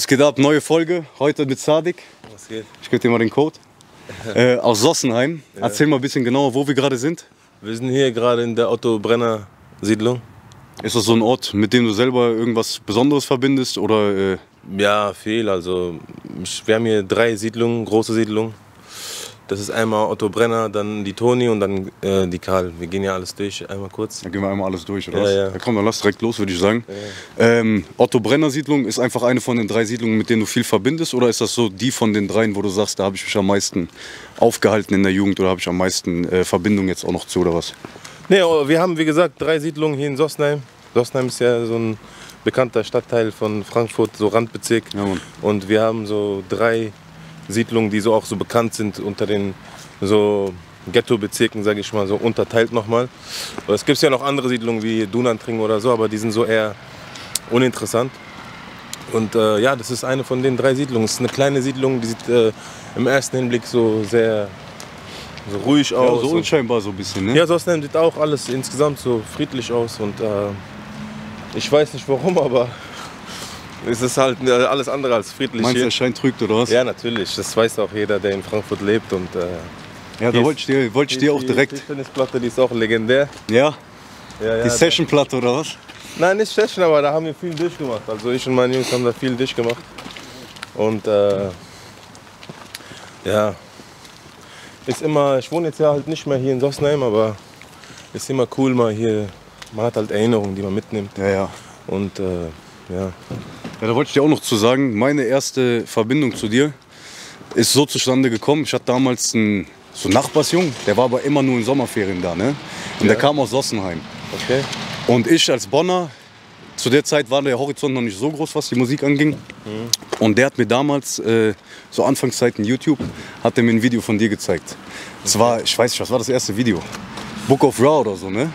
Was geht ab? Neue Folge, heute mit Sadik. Was geht? Ich gebe dir mal den Code. Äh, aus Sossenheim. Erzähl mal ein bisschen genauer, wo wir gerade sind. Wir sind hier gerade in der Otto Brenner Siedlung. Ist das so ein Ort, mit dem du selber irgendwas Besonderes verbindest? Oder äh, Ja, viel. Also wir haben hier drei Siedlungen, große Siedlungen. Das ist einmal Otto Brenner, dann die Toni und dann äh, die Karl. Wir gehen ja alles durch, einmal kurz. da gehen wir einmal alles durch, oder Ja, was? ja. Ja, komm, dann lass direkt los, würde ich sagen. Ähm, Otto Brenner Siedlung ist einfach eine von den drei Siedlungen, mit denen du viel verbindest? Oder ist das so die von den dreien, wo du sagst, da habe ich mich am meisten aufgehalten in der Jugend oder habe ich am meisten äh, Verbindung jetzt auch noch zu, oder was? Nee, oh, wir haben wie gesagt drei Siedlungen hier in Sossenheim. Sossenheim ist ja so ein bekannter Stadtteil von Frankfurt, so Randbezirk. Ja. Und wir haben so drei Siedlungen, die so auch so bekannt sind unter den so Ghetto-Bezirken, sage ich mal, so unterteilt nochmal. Es gibt ja noch andere Siedlungen wie Dunantring oder so, aber die sind so eher uninteressant. Und äh, ja, das ist eine von den drei Siedlungen. Es ist eine kleine Siedlung, die sieht äh, im ersten Hinblick so sehr so ruhig Ja, aus. so und- unscheinbar so ein bisschen, ne? ja, Sossenheim sieht auch alles insgesamt so friedlich aus und äh, ich weiß nicht warum, aber es ist halt äh, alles andere als friedlich Meinst du, der Schein trügt, oder was? Ja, natürlich. Das weiß auch jeder, der in Frankfurt lebt. Und, äh, Ja, da wollte ich dir, wollte ich dir auch die direkt. Tischtennisplatte, die ist auch legendär. Ja, Ja, ja, die Sessionplatte, oder was? Nein, nicht Session, aber da haben wir viel durchgemacht. Also ich und meine Jungs haben da viel durchgemacht. Und äh, ja, ist immer, ich wohne jetzt ja halt nicht mehr hier in Sossenheim, aber ist immer cool mal hier, man hat halt Erinnerungen, die man mitnimmt. Ja, ja. Und äh, ja, Ja, da wollte ich dir auch noch zu sagen, meine erste Verbindung zu dir ist so zustande gekommen. Ich hatte damals einen so einen Nachbarsjungen, der war aber immer nur in Sommerferien da, ne? Und der kam aus Sossenheim. okay. Und ich als Bonner, zu der Zeit war der Horizont noch nicht so groß, was die Musik anging. Und der hat mir damals, äh, so Anfangszeiten YouTube, hat er mir ein Video von dir gezeigt. Es war, ich weiß nicht, was war das erste Video? Book of Raw oder so, ne?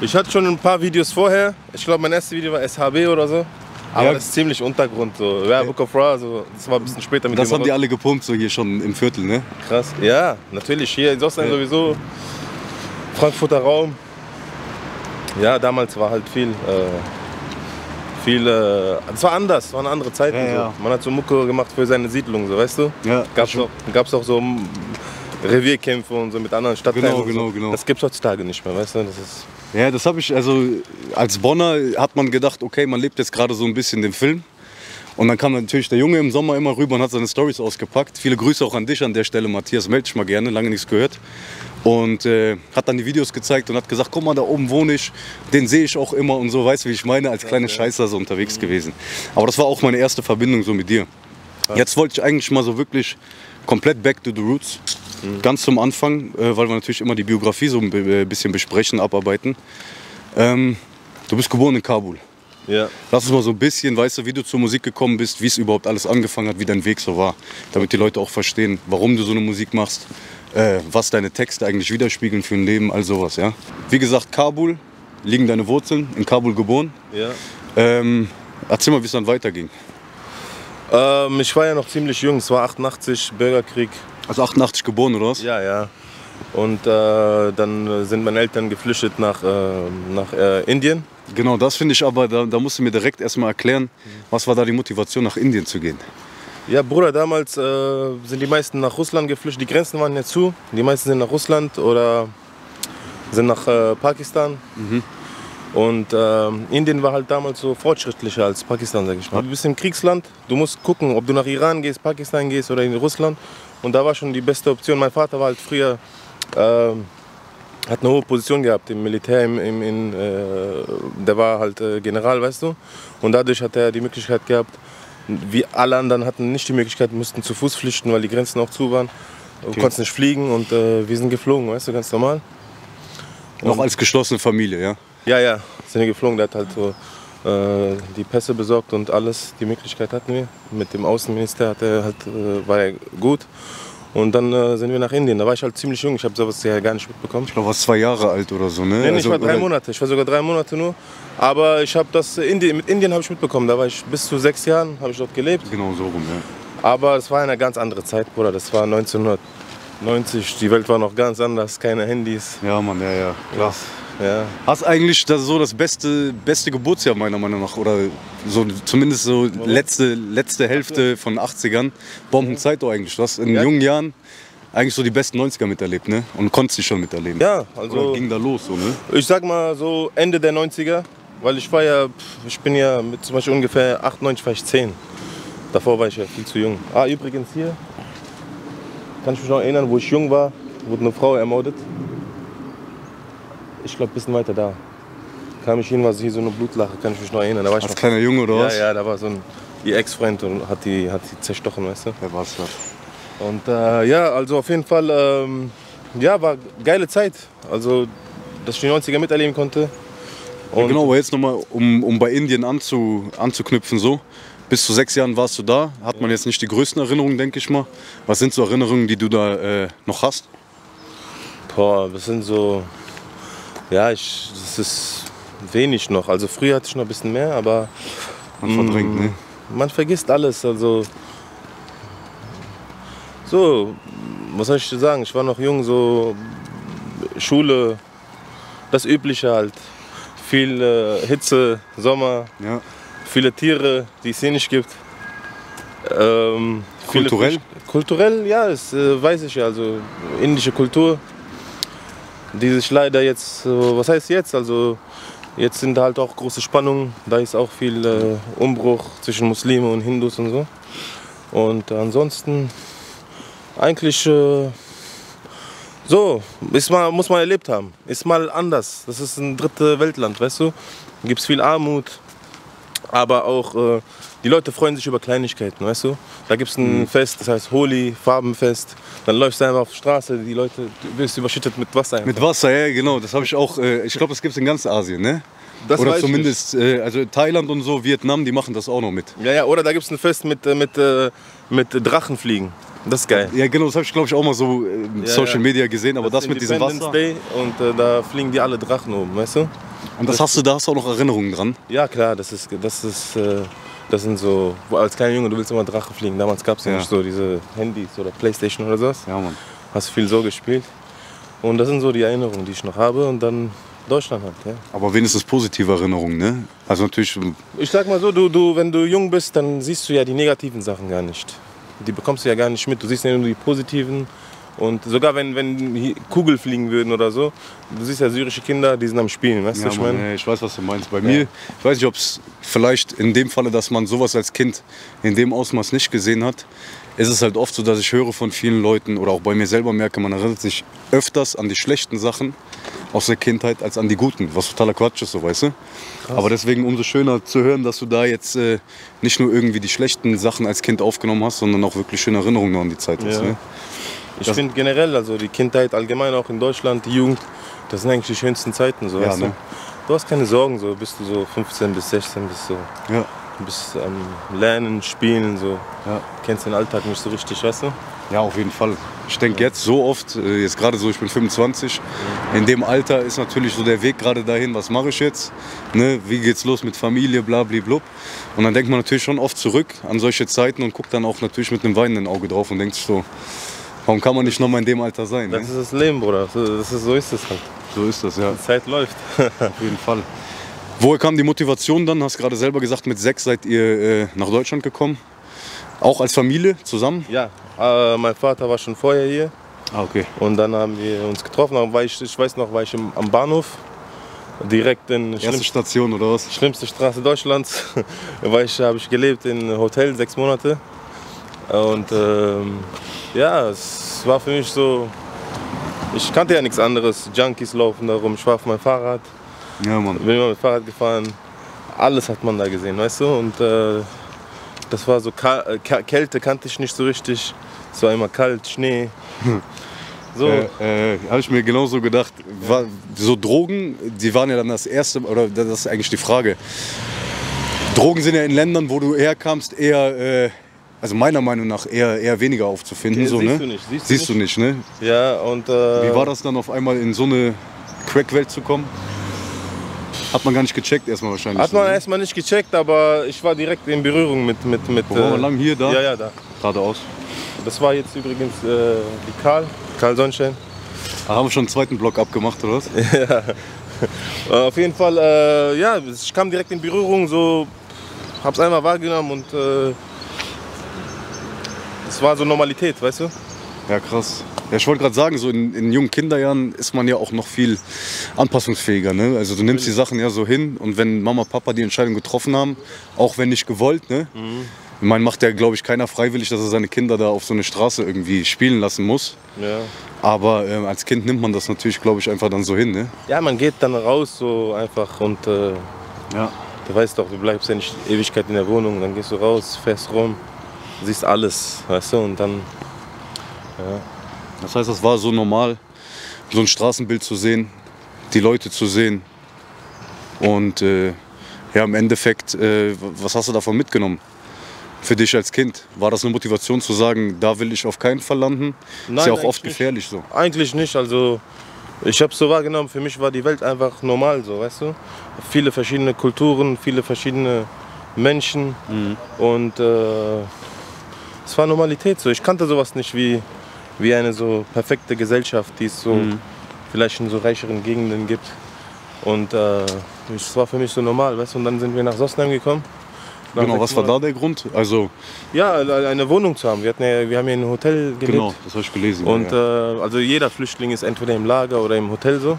Ich hatte schon ein paar Videos vorher. Ich glaube, mein erstes Video war SHB oder so. Aber Ja. das ist ziemlich Untergrund. So. Ja, Book of Ra, so. das war ein bisschen später mit Das haben die Rock. alle gepumpt, so hier schon im Viertel, ne? Krass. Ja, natürlich. Hier in Sossenheim sowieso. Frankfurter Raum. Ja, damals war halt viel. Äh, viel. Äh, es war anders, waren andere Zeiten. Ja, ja. So. Man hat so Mucke gemacht für seine Siedlung, so weißt du? Ja, Gab's auch, gab's auch so Revierkämpfe und so mit anderen Stadtteilen. Genau, und so. genau, genau. Das gibt's heutzutage nicht mehr, weißt du? Das ist, Ja, das habe ich, also als Bonner hat man gedacht, okay, man lebt jetzt gerade so ein bisschen den Film. Und dann kam natürlich der Junge im Sommer immer rüber und hat seine Stories ausgepackt. Viele Grüße auch an dich an der Stelle, Matthias, melde dich mal gerne, lange nichts gehört. Und äh, hat dann die Videos gezeigt und hat gesagt, guck mal, da oben wohne ich, den sehe ich auch immer und so, weißt du, wie ich meine, als kleine Scheißer so unterwegs gewesen. Aber das war auch meine erste Verbindung so mit dir. Jetzt wollte ich eigentlich mal so wirklich komplett back to the roots. Ganz zum Anfang, äh, weil wir natürlich immer die Biografie so ein bi- bisschen besprechen, abarbeiten. Ähm, du bist geboren in Kabul. ja. Lass uns mal so ein bisschen, weißt du, wie du zur Musik gekommen bist, wie es überhaupt alles angefangen hat, wie dein Weg so war. Damit die Leute auch verstehen, warum du so eine Musik machst, äh, was deine Texte eigentlich widerspiegeln für ein Leben, all sowas, ja. Wie gesagt, Kabul, liegen deine Wurzeln, in Kabul geboren. ja. Ähm, erzähl mal, wie es dann weiterging. Ähm, ich war ja noch ziemlich jung, es war 88, Bürgerkrieg. Also 88 geboren, oder was? Ja, ja. Und äh, dann äh, sind meine Eltern geflüchtet nach, äh, nach äh, Indien. Genau, das finde ich aber, da, da musst du mir direkt erstmal erklären, was war da die Motivation, nach Indien zu gehen? Ja, Bruder, damals äh, sind die meisten nach Russland geflüchtet. Die Grenzen waren ja zu. Die meisten sind nach Russland oder sind nach äh, Pakistan. Und ähm, Indien war halt damals so fortschrittlicher als Pakistan, sag ich mal. Du bist im Kriegsland, du musst gucken, ob du nach Iran gehst, Pakistan gehst oder in Russland. Und da war schon die beste Option. Mein Vater war halt früher, ähm, hat eine hohe Position gehabt im Militär, im, im, in, äh, der war halt äh, General, weißt du. Und dadurch hat er die Möglichkeit gehabt, wie alle anderen hatten nicht die Möglichkeit, mussten zu Fuß flüchten, weil die Grenzen auch zu waren. Du konntest nicht fliegen und äh, wir sind geflogen, weißt du, ganz normal. Noch als geschlossene Familie, ja? Ja, ja, sind wir geflogen. Der hat halt so äh, die Pässe besorgt und alles. Die Möglichkeit hatten wir. Mit dem Außenminister hat er halt, äh, war er gut. Und dann äh, sind wir nach Indien. Da war ich halt ziemlich jung. Ich habe sowas ja gar nicht mitbekommen. Ich glaube, du warst zwei Jahre alt oder so, ne? Nee, nee, ich war drei Monate. Ich war sogar drei Monate nur. Aber ich habe das Indien, mit Indien habe ich mitbekommen. Da war ich bis zu sechs Jahren, habe ich dort gelebt. Genau so rum, ja. Aber es war eine ganz andere Zeit, Bruder. Das war 1990. Die Welt war noch ganz anders. Keine Handys. Ja, Mann, ja, ja, klar. Ja. Hast eigentlich das so das beste, beste Geburtsjahr meiner Meinung nach oder so zumindest so letzte, letzte Hälfte von 80ern. Bombenzeit doch eigentlich. Du hast in Ja. jungen Jahren eigentlich so die besten 90er miterlebt, ne? Und konntest die schon miterleben. Ja, Oder also ging da los so, ne? ich sag mal so Ende der 90er, weil ich war ja, ich bin ja mit zum Beispiel ungefähr 98 war ich 10. Davor war ich ja viel zu jung. Ah, übrigens hier, kann ich mich noch erinnern, wo ich jung war, wurde eine Frau ermordet. Ich glaube, ein bisschen weiter da. Kam ich hin, war hier so eine Blutlache, kann ich mich noch erinnern. Da war ich Als noch, kleiner Junge oder was? ja, ja, da war so ein ihr Ex-Freund und hat die, hat die zerstochen, weißt du. Wer war's da? Und äh, ja, also auf jeden Fall, ähm, ja, war geile Zeit. Also, dass ich die 90er miterleben konnte. Und Genau, aber jetzt nochmal, um, um bei Indien anzu, anzuknüpfen, so. Bis zu sechs Jahren warst du da, hat man jetzt nicht die größten Erinnerungen, denke ich mal. Was sind so Erinnerungen, die du da äh, noch hast? Boah, das sind so, ja, ich, das ist wenig noch. Also früher hatte ich noch ein bisschen mehr, aber Man verdrängt, ne? man vergisst alles. Also, so, was soll ich dir sagen? Ich war noch jung, so Schule, das Übliche halt. Viel äh, Hitze, Sommer, Ja. viele Tiere, die es hier nicht gibt. Ähm, Kulturell? Fisch- Kulturell, ja, das äh, weiß ich ja. Also indische Kultur, die sich leider jetzt, so, was heißt jetzt? Also jetzt sind halt auch große Spannungen. Da ist auch viel äh, Umbruch zwischen Muslime und Hindus und so. Und ansonsten eigentlich äh, so, ist mal, muss man erlebt haben. Ist mal anders. Das ist ein dritte Weltland, weißt du? Gibt es viel Armut, aber auch äh, die Leute freuen sich über Kleinigkeiten, weißt du? Da gibt es ein Fest, das heißt Holi, Farbenfest. Dann läufst du einfach auf die Straße, die Leute, du wirst überschüttet mit Wasser. Einfach. Mit Wasser, ja, genau. Das habe ich auch. Äh, ich glaube, das gibt es in ganz Asien, ne? Das Oder zumindest, äh, also Thailand und so, Vietnam, die machen das auch noch mit. Ja, ja, oder da gibt es ein Fest mit, äh, mit, äh, mit Drachenfliegen. Das ist geil. Ja, genau, das habe ich, glaube ich, auch mal so äh, in Ja, Social ja. Media gesehen, aber das, ist mit diesem Wasser. Day und äh, da fliegen die alle Drachen oben, weißt du? Und das hast du, da hast du auch noch Erinnerungen dran. Ja, klar, das ist, das ist, äh, das sind so, als kleiner Junge, du willst immer Drache fliegen. Damals gab es ja Ja. nicht so diese Handys oder Playstation oder sowas. Ja, Mann. Hast viel so gespielt. Und das sind so die Erinnerungen, die ich noch habe. Und dann Deutschland halt, ja. Aber wenigstens positive Erinnerungen, ne? Also natürlich, Ich sag mal so, du, du, wenn du jung bist, dann siehst du ja die negativen Sachen gar nicht. Die bekommst du ja gar nicht mit. Du siehst ja nur die positiven. Und sogar wenn, wenn Kugel fliegen würden oder so, du siehst ja syrische Kinder, die sind am Spielen, weißt ja, du, ich meine? ich weiß, was du meinst. Bei mir, ich weiß nicht, ob es vielleicht in dem Falle, dass man sowas als Kind in dem Ausmaß nicht gesehen hat, ist es halt oft so, dass ich höre von vielen Leuten oder auch bei mir selber merke, man erinnert sich öfters an die schlechten Sachen aus der Kindheit als an die guten, was totaler Quatsch ist, so weißt du. Aber deswegen umso schöner zu hören, dass du da jetzt äh, nicht nur irgendwie die schlechten Sachen als Kind aufgenommen hast, sondern auch wirklich schöne Erinnerungen an die Zeit hast. Ja. Ne? Ich finde generell, also die Kindheit allgemein auch in Deutschland, die Jugend, das sind eigentlich die schönsten Zeiten. So, Ja, weißt ne? du? du hast keine Sorgen, so bist du so 15 bis 16, bist so, Ja. du bist am Lernen, Spielen, so. Ja. Kennst den Alltag nicht so richtig, weißt du? Ja, auf jeden Fall. Ich denke jetzt so oft, äh, jetzt gerade so, ich bin 25, in dem Alter ist natürlich so der Weg gerade dahin, was mache ich jetzt? Ne? Wie geht's los mit Familie, bla bla blub. Und dann denkt man natürlich schon oft zurück an solche Zeiten und guckt dann auch natürlich mit einem weinenden Auge drauf und denkt so, warum kann man nicht nochmal in dem Alter sein? Ne? Das ist das Leben, Bruder. So, das ist, so ist es halt. So ist das, ja, Die Zeit läuft. auf jeden Fall. Woher kam die Motivation dann? Hast gerade selber gesagt, mit sechs seid ihr äh, nach Deutschland gekommen. Auch als Familie zusammen? ja, äh, mein Vater war schon vorher hier Ah, okay. und dann haben wir uns getroffen. Dann war ich, ich weiß noch, war ich im, am Bahnhof, direkt in Erste schlimmsten Station oder was? schlimmste Straße Deutschlands. da war ich, habe ich gelebt in einem Hotel sechs Monate. Und ähm, ja, es war für mich so, ich kannte ja nichts anderes. Junkies laufen da rum, ich war auf meinem Fahrrad, Ja, Mann. bin immer mit Fahrrad gefahren. Alles hat man da gesehen, weißt du? Und äh, das war so, Ka äh, Kälte kannte ich nicht so richtig. Es war immer kalt, Schnee. So, Äh, äh, Habe ich mir genauso gedacht. War, so Drogen, die waren ja dann das erste, oder das ist eigentlich die Frage. Drogen sind ja in Ländern, wo du herkamst, eher, äh, also meiner Meinung nach, eher, eher weniger aufzufinden. Ja, so, siehst ne? du nicht, siehst du Siehst du nicht, ne? ja, und äh, Wie war das dann auf einmal in so eine Crack-Welt zu kommen? Hat man gar nicht gecheckt erstmal wahrscheinlich. Hat man ne? erstmal nicht gecheckt, aber ich war direkt in Berührung mit. mit, mit Wo waren wir lang? Hier, da? Ja, ja, da. Geradeaus. Das war jetzt übrigens äh, die Karl, Karl Sonnenschein. Ah, haben wir schon einen zweiten Block abgemacht, oder was? Äh, Auf jeden Fall, äh, ja, ich kam direkt in Berührung, so, hab's einmal wahrgenommen und äh, es war so Normalität, weißt du? Ja, krass. Ja, ich wollte gerade sagen, so in, in jungen Kinderjahren ist man ja auch noch viel anpassungsfähiger. Ne? Also du nimmst die Sachen ja so hin und wenn Mama, Papa die Entscheidung getroffen haben, auch wenn nicht gewollt, ne? Ich meine, macht ja, glaube ich, keiner freiwillig, dass er seine Kinder da auf so eine Straße irgendwie spielen lassen muss. Ja. Aber ähm, als Kind nimmt man das natürlich, glaube ich, einfach dann so hin. Ne? Ja, man geht dann raus so einfach und äh, Ja. du weißt doch, du bleibst ja nicht Ewigkeit in der Wohnung, dann gehst du raus, fährst rum, siehst alles, weißt du, und dann, Das heißt, das war so normal, so ein Straßenbild zu sehen, die Leute zu sehen. Und äh, ja, im Endeffekt, äh, was hast du davon mitgenommen? Für dich als Kind, war das eine Motivation zu sagen, da will ich auf keinen Fall landen? ist Nein, ja auch oft gefährlich so. Eigentlich nicht, also ich habe so wahrgenommen, für mich war die Welt einfach normal so, weißt du? Viele verschiedene Kulturen, viele verschiedene Menschen und äh, es war Normalität so. Ich kannte sowas nicht wie, wie eine so perfekte Gesellschaft, die es so vielleicht in so reicheren Gegenden gibt. Und äh, es war für mich so normal, weißt du? Und dann sind wir nach Sossenheim gekommen. Nach Genau, was war da der Grund? Also, Ja, eine Wohnung zu haben. Wir, hatten ja, wir haben hier in einem Hotel gelebt. genau, das habe ich gelesen. Und ja. äh, also jeder Flüchtling ist entweder im Lager oder im Hotel so.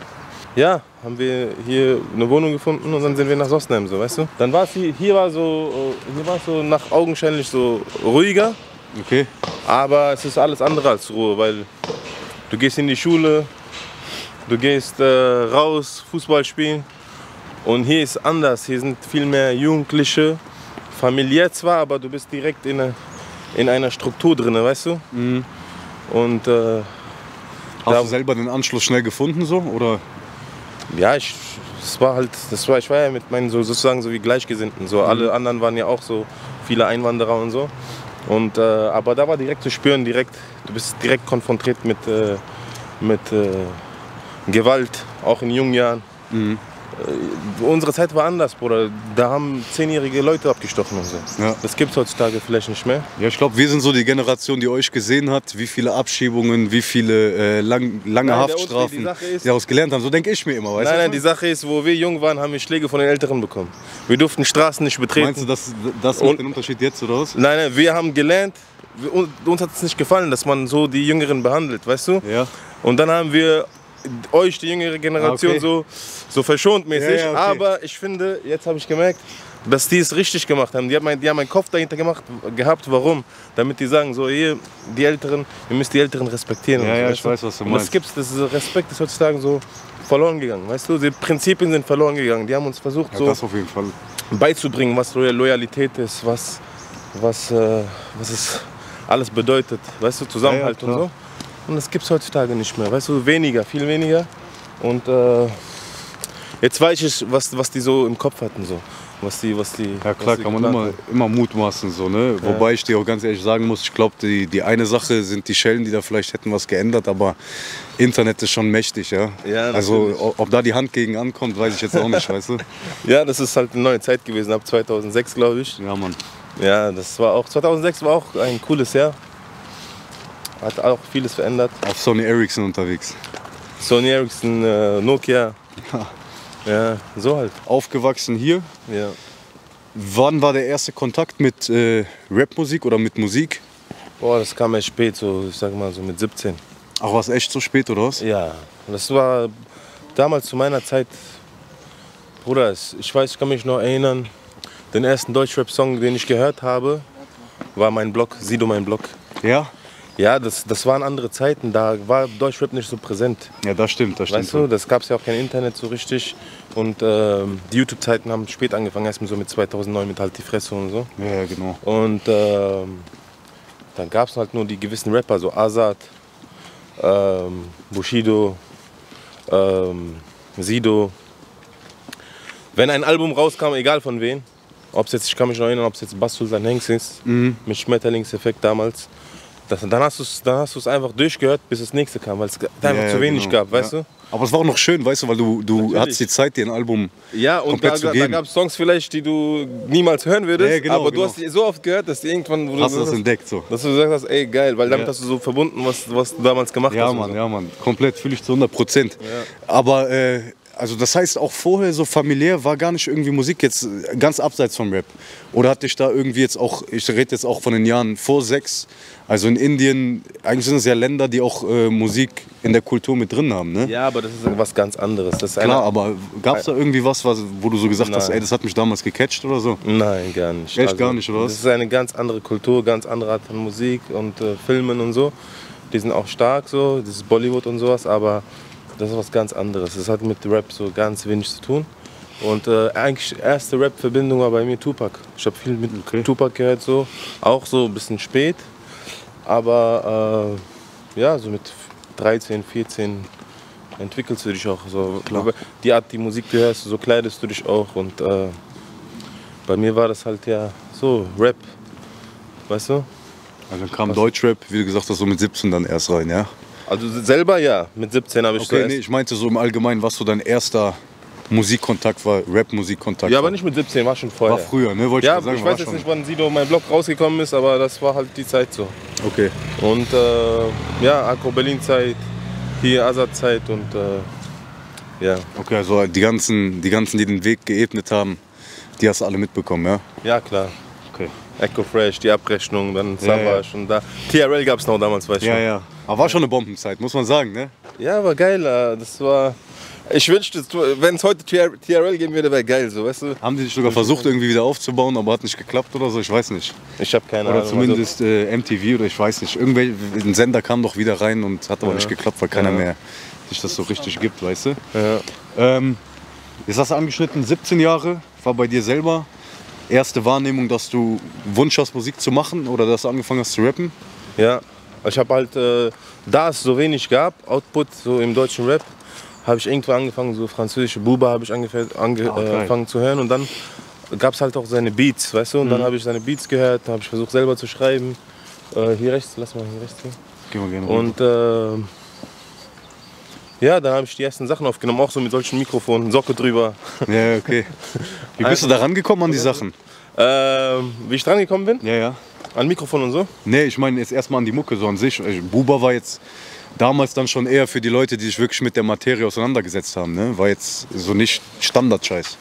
Ja, haben wir hier eine Wohnung gefunden und dann sind wir nach Sossenheim so, weißt du? Dann war es hier, hier war so, äh, hier war es so nach augenscheinlich so ruhiger, okay. aber es ist alles andere als Ruhe, weil du gehst in die Schule, du gehst äh, raus, Fußball spielen und hier ist anders. Hier sind viel mehr Jugendliche, familiär zwar, aber du bist direkt in, eine, in einer Struktur drin, weißt du? Mhm. Und äh, Hast du selber den Anschluss schnell gefunden so? Oder? Ja, ich, das war halt, das war, ich war ja mit meinen so, sozusagen so wie Gleichgesinnten. So, alle anderen waren ja auch so viele Einwanderer und so. Und, äh, aber da war direkt zu spüren, direkt, du bist direkt konfrontiert mit, äh, mit äh, Gewalt, auch in jungen Jahren. Mhm. Äh, unsere Zeit war anders, Bruder. Da haben zehnjährige Leute abgestochen und so. Ja. Das gibt es heutzutage vielleicht nicht mehr. Ja, ich glaube, wir sind so die Generation, die euch gesehen hat, wie viele Abschiebungen, wie viele äh, lang, lange Nein, Haftstrafen die daraus gelernt haben. So denke ich mir immer, weißt nein, nein, die Sache ist, wo wir jung waren, haben wir Schläge von den Älteren bekommen. Wir durften Straßen nicht betreten. Meinst du, das, das macht den Unterschied jetzt oder was? Nein, nein, wir haben gelernt, uns hat es nicht gefallen, dass man so die Jüngeren behandelt, weißt du? Ja. Und dann haben wir euch, die jüngere Generation, Ah, okay. so, so verschont mäßig. Ja, ja, okay. Aber ich finde, jetzt habe ich gemerkt, dass die es richtig gemacht haben. Die haben, ein- die haben einen Kopf dahinter gemacht, gehabt. Warum? Damit die sagen, so, ihr, die Älteren, ihr müsst die Älteren respektieren. Ja, so, ja, ich du? weiß, was du Und das meinst. gibt's, das ist, Respekt ist heutzutage so verloren gegangen, weißt du? Die Prinzipien sind verloren gegangen. Die haben uns versucht, Ja, so das auf jeden Fall. beizubringen, was Loyal- Loyalität ist, was, was, äh, was es alles bedeutet, weißt du, Zusammenhalt Ja, und so. Und das gibt es heutzutage nicht mehr, weißt du, weniger, viel weniger. Und äh, jetzt weiß ich, was, was die so im Kopf hatten, so. Was die, was die, Ja klar, kann man immer, immer mutmaßen. So, ne? Wobei ich dir auch ganz ehrlich sagen muss, ich glaube, die, die eine Sache sind die Schellen, die da vielleicht hätten was geändert, aber Internet ist schon mächtig. Ja? Ja, also ob da die Hand gegen ankommt, weiß ich jetzt auch nicht, weißt du? Ja, das ist halt eine neue Zeit gewesen, ab 2006, glaube ich. Ja, Mann. Ja, das war auch, 2006 war auch ein cooles Jahr. Hat auch vieles verändert. Auf Sony Ericsson unterwegs. Sony Ericsson, äh, Nokia. Ja, so halt. Aufgewachsen hier. Ja. Wann war der erste Kontakt mit äh, Rapmusik oder mit Musik? Boah, das kam erst spät, so ich sag mal so mit 17. Ach, war es echt so spät oder was? Ja, das war damals zu meiner Zeit, Bruder, ich weiß, ich kann mich noch erinnern, den ersten Deutschrap-Song, den ich gehört habe, war mein Blog, Sido mein Blog. Ja? Ja, das, das waren andere Zeiten, da war Deutschrap nicht so präsent. Ja, das stimmt, das stimmt. Weißt du, das gab es ja auch kein Internet so richtig. Und ähm, die YouTube-Zeiten haben spät angefangen, erst so mit 2009 mit Halt die Fresse und so. Ja, genau. Und ähm, dann gab es halt nur die gewissen Rapper, so Azad, ähm, Bushido, ähm, Sido. Wenn ein Album rauskam, egal von wem, ob es jetzt, ich kann mich noch erinnern, ob es jetzt Bass Sultan Hengst ist, mit Schmetterlingseffekt damals, das, dann hast du es dann hast du's einfach durchgehört, bis das nächste kam, weil es einfach Ja, zu ja, wenig genau. gab, weißt ja. Aber es war auch noch schön, weißt du, weil du, du Natürlich. hattest die Zeit, dir ein Album. du? Ja, und Komplett da, zu da geben. gab es Songs vielleicht, die du niemals hören würdest, Ja, genau, aber du genau. hast die so oft gehört, dass die irgendwann... wo du Hast du das sagst, entdeckt so? Dass du gesagt hast, ey geil, weil damit Ja. hast du so verbunden, was, was du damals gemacht Ja, hast. und Mann, so. ja, Mann. Komplett, fühle ich zu 100 Prozent. Aber äh, also das heißt auch vorher so familiär war gar nicht irgendwie Musik jetzt äh, ganz abseits vom Rap. Oder hat dich da irgendwie jetzt auch, ich rede jetzt auch von den Jahren vor sechs, also in Indien, eigentlich sind es ja Länder, die auch äh, Musik in der Kultur mit drin haben, ne? Ja, aber das ist was ganz anderes. Das ist Klar, aber gab es da irgendwie was, wo du so gesagt hast, Nein. ey, das hat mich damals gecatcht oder so? Nein, gar nicht. Echt gar nicht, oder was? Das ist eine ganz andere Kultur, ganz andere Art von Musik und äh, Filmen und so. Die sind auch stark so, das ist Bollywood und sowas, aber das ist was ganz anderes. Das hat mit Rap so ganz wenig zu tun. Und äh, eigentlich erste Rap-Verbindung war bei mir Tupac. Ich habe viel mit Okay. Tupac gehört, so auch so ein bisschen spät, aber äh, ja, so mit 13, 14 entwickelst du dich auch so. Klar. Die Art, die Musik du hörst, so kleidest du dich auch und äh, bei mir war das halt ja so Rap, weißt du? Also dann kam Deutschrap, wie du gesagt hast, so mit 17 dann erst rein, ja? Also selber ja, mit 17 habe ich Okay, nee, ich meinte so im Allgemeinen, was so dein erster Musikkontakt war, Rap-Musikkontakt Ja, aber nicht mit 17, war schon vorher. War früher, ne? Wollte Ja, ich sagen. ich weiß jetzt schon- nicht, wann Sido mein Blog rausgekommen ist, aber das war halt die Zeit so. Okay. Und äh, ja, Akro Berlin Zeit, hier Azad Zeit und äh, ja. Okay, also die ganzen, die ganzen, die den Weg geebnet haben, die hast du alle mitbekommen, ja? Ja klar. Okay. Echo Fresh, die Abrechnung, dann Ja, Savage und da. TRL gab es noch damals, weißt du. Ja, ja. Aber war schon eine Bombenzeit, muss man sagen, ne? Ja, war geil. äh, Das war. Ich wünschte, wenn es heute TR TRL geben würde, wäre geil, so, weißt du? Haben die sich sogar versucht, irgendwie wieder aufzubauen, aber hat nicht geklappt oder so, ich weiß nicht. Ich habe keine Oder Ahnung. zumindest äh, MTV oder ich weiß nicht. Irgendwelche, ein Sender kam doch wieder rein und hat aber nicht geklappt, weil keiner Ja. mehr sich das so richtig gibt, weißt du? Ja. Ähm, jetzt hast du angeschnitten, 17 Jahre, war bei dir selber erste Wahrnehmung, dass du Wunsch hast, Musik zu machen oder dass du angefangen hast zu rappen? Ja, ich habe halt, äh, da es so wenig gab, Output so im deutschen Rap, habe ich irgendwann angefangen, so französische Buba habe ich angefangen, ange, Ah, äh, angefangen zu hören und dann gab es halt auch seine Beats, weißt du, und dann Mhm. habe ich seine Beats gehört, habe ich versucht selber zu schreiben. Äh, hier rechts, lass mal hier rechts gehen. Gehen wir gerne Und äh, ja, dann habe ich die ersten Sachen aufgenommen, auch so mit solchen Mikrofonen, Socke drüber. Ja, okay. Wie bist du da rangekommen an die Sachen? Ähm, wie ich dran gekommen bin, Ja, ja. An Mikrofon und so. Nee, ich meine jetzt erstmal an die Mucke so an sich. Buba war jetzt damals dann schon eher für die Leute, die sich wirklich mit der Materie auseinandergesetzt haben. Ne? War jetzt so nicht Standardscheiß.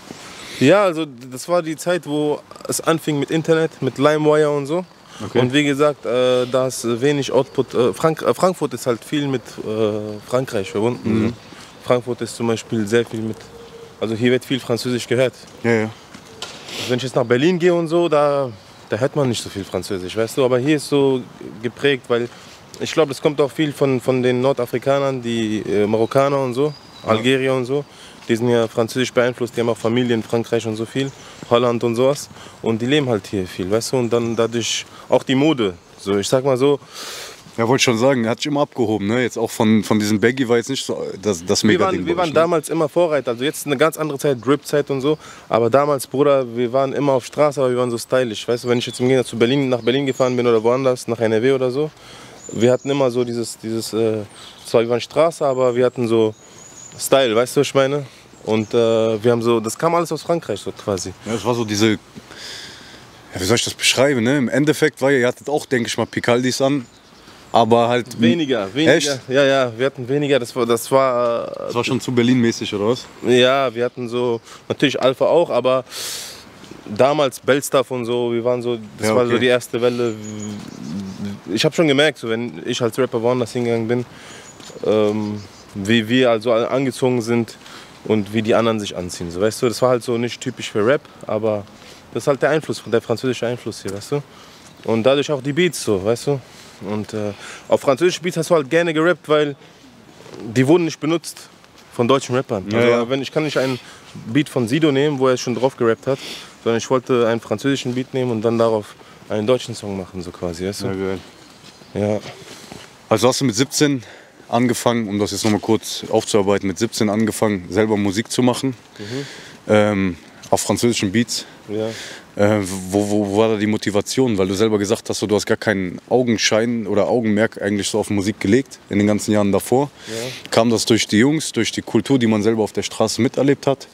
Ja, also das war die Zeit, wo es anfing mit Internet, mit LimeWire und so. Okay. Und wie gesagt, äh, da ist wenig Output. Äh, Frank äh, Frankfurt ist halt viel mit äh, Frankreich verbunden. So. Frankfurt ist zum Beispiel sehr viel mit. Also hier wird viel Französisch gehört. Ja, ja. Also wenn ich jetzt nach Berlin gehe und so, da, da hört man nicht so viel Französisch, weißt du. Aber hier ist so geprägt, weil ich glaube, das kommt auch viel von, von den Nordafrikanern, die äh, Marokkaner und so, Algerier und so. Die sind ja französisch beeinflusst, die haben auch Familie in Frankreich und so viel, Holland und sowas. Und die leben halt hier viel, weißt du. Und dann dadurch auch die Mode. So, ich sag mal so, Ja, wollte schon sagen, hat sich immer abgehoben. Ne? Jetzt auch von, von diesem Baggy war jetzt nicht so das, das wir mega waren, Ding. wir bei euch, waren ne? damals immer Vorreiter. Also jetzt eine ganz andere Zeit, Drip-Zeit und so. Aber damals, Bruder, wir waren immer auf Straße, aber wir waren so stylisch. Weißt du, wenn ich jetzt im Gegensatz zu Berlin, nach Berlin gefahren bin oder woanders, nach NRW oder so, wir hatten immer so dieses, dieses äh, zwar wir waren Straße, aber wir hatten so Style, weißt du, was ich meine? Und äh, wir haben so, das kam alles aus Frankreich so quasi. Ja, das war so diese, ja, wie soll ich das beschreiben? Ne? Im Endeffekt war ihr, ihr hattet auch, denke ich mal, Picaldis an, aber halt Weniger, weniger. Echt? Ja, ja, wir hatten weniger. Das war, das war Das war schon zu Berlin-mäßig, oder was? Ja, wir hatten so, natürlich Alpha auch, aber damals Bellstuff und so, wir waren so, das Ja, war so okay. die erste Welle. Ich habe schon gemerkt, so, wenn ich als Rapper woanders hingegangen bin, ähm, wie wir also angezogen sind und wie die anderen sich anziehen. So, weißt du, das war halt so nicht typisch für Rap, aber das ist halt der Einfluss, der französische Einfluss hier, weißt du. Und dadurch auch die Beats so, weißt du. Und äh, auf französische Beats hast du halt gerne gerappt, weil die wurden nicht benutzt von deutschen Rappern. Ja, also, ja. Wenn, ich kann nicht einen Beat von Sido nehmen, wo er schon drauf gerappt hat, sondern ich wollte einen französischen Beat nehmen und dann darauf einen deutschen Song machen, so quasi, weißt du? geil. Ja. Also hast du mit 17 angefangen, um das jetzt nochmal kurz aufzuarbeiten, mit 17 angefangen, selber Musik zu machen, ähm, auf französischen Beats. ja. Äh, wo, wo, wo war da die Motivation? Weil du selber gesagt hast, so, du hast gar keinen Augenschein oder Augenmerk eigentlich so auf Musik gelegt in den ganzen Jahren davor. Kam das durch die Jungs, durch die Kultur, die man selber auf der Straße miterlebt hat?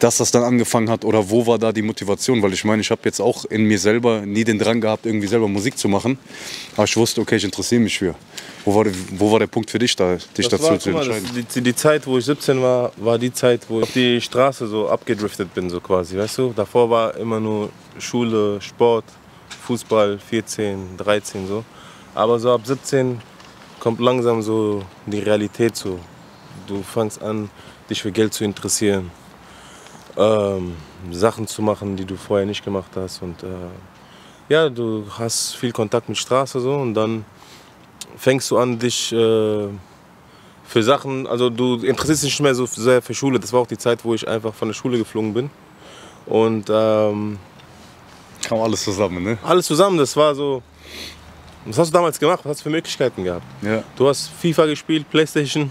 dass das dann angefangen hat oder wo war da die Motivation? Weil ich meine, ich habe jetzt auch in mir selber nie den Drang gehabt, irgendwie selber Musik zu machen. Aber ich wusste, okay, ich interessiere mich für. Wo war, der, wo war der Punkt für dich, da, dich Das dazu war, zu mal, entscheiden? die, die Zeit, wo ich 17 war, war die Zeit, wo ich auf die Straße so abgedriftet bin, so quasi, weißt du? Davor war immer nur Schule, Sport, Fußball, 14, 13 so. Aber so ab 17 kommt langsam so die Realität so. Du fängst an, dich für Geld zu interessieren, ähm, Sachen zu machen, die du vorher nicht gemacht hast und äh, ja, du hast viel Kontakt mit Straße so und dann fängst du an, dich äh, für Sachen, also du interessierst dich nicht mehr so sehr für Schule. Das war auch die Zeit, wo ich einfach von der Schule geflogen bin. Und ähm, Kam alles zusammen, ne? alles zusammen, das war so. Was hast du damals gemacht? Was hast du für Möglichkeiten gehabt? Ja. Du hast FIFA gespielt, Playstation,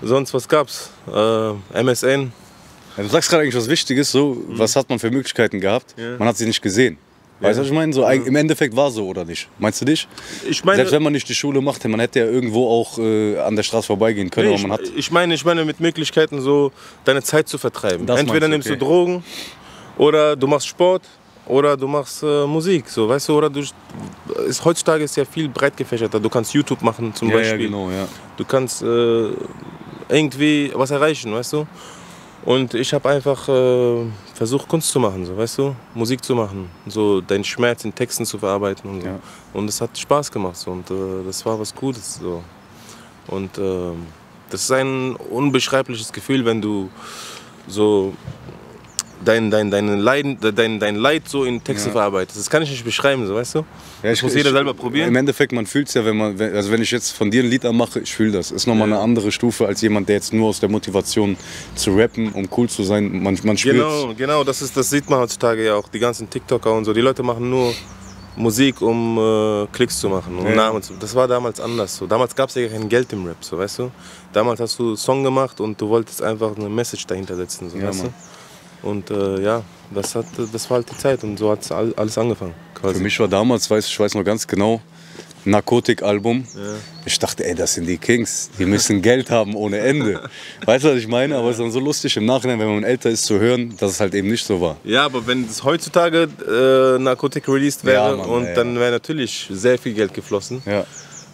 sonst was gab's? Äh, MSN. Ja, du sagst gerade eigentlich was Wichtiges, so, was hat man für Möglichkeiten gehabt? Ja. Man hat sie nicht gesehen. Weißt du, was ich meine? So, Im Endeffekt war so, oder nicht? Meinst du dich? Ich meine, Selbst wenn man nicht die Schule macht, man hätte ja irgendwo auch äh, an der Straße vorbeigehen können, Nee, aber man hat. ich, ich meine, ich meine mit Möglichkeiten so deine Zeit zu vertreiben. Das Entweder nimmst du, du Drogen oder du machst Sport oder du machst äh, Musik, so weißt du, oder du ist, heutzutage ist ja viel breit gefächerter. Du kannst YouTube machen zum Ja, ja, Beispiel. genau, ja. Du kannst äh, irgendwie was erreichen, weißt du? Und ich habe einfach äh, versucht, Kunst zu machen, so, weißt du? Musik zu machen, so deinen Schmerz in Texten zu verarbeiten und so. Ja. Und es hat Spaß gemacht so, und äh, das war was Gutes. So. Und ähm, das ist ein unbeschreibliches Gefühl, wenn du so dein, dein, dein, Leiden, dein, dein Leid so in Texte Ja. verarbeitest. Das kann ich nicht beschreiben, so, weißt du? Ja, Das muss jeder selber probieren. Im Endeffekt, man fühlt es ja, wenn man, also wenn ich jetzt von dir ein Lied anmache, ich fühle das. Ist nochmal Ja. eine andere Stufe als jemand, der jetzt nur aus der Motivation zu rappen, um cool zu sein. Man, man spürt Genau, genau, das, ist, das sieht man heutzutage ja auch, die ganzen TikToker und so. Die Leute machen nur Musik, um äh, Klicks zu machen, um Ja. Namen zu. Das war damals anders so. Damals gab es ja kein Geld im Rap, so weißt du. Damals hast du einen Song gemacht und du wolltest einfach eine Message dahinter setzen, so, Ja, weißt Mann. du. Und äh, ja, das, hat, das war halt die Zeit und so hat alles angefangen. Quasi. Für mich war damals, weiß, ich weiß noch ganz genau, Narkotik-Album. Ja. Ich dachte, ey, das sind die Kings. Die müssen Geld haben ohne Ende. Weißt du, was ich meine? Aber es ist dann so lustig im Nachhinein, wenn man älter ist, zu hören, dass es halt eben nicht so war. Ja, aber wenn es heutzutage äh, Narkotik released wäre Ja, Mann, und ja, dann wäre natürlich sehr viel Geld geflossen. Ja,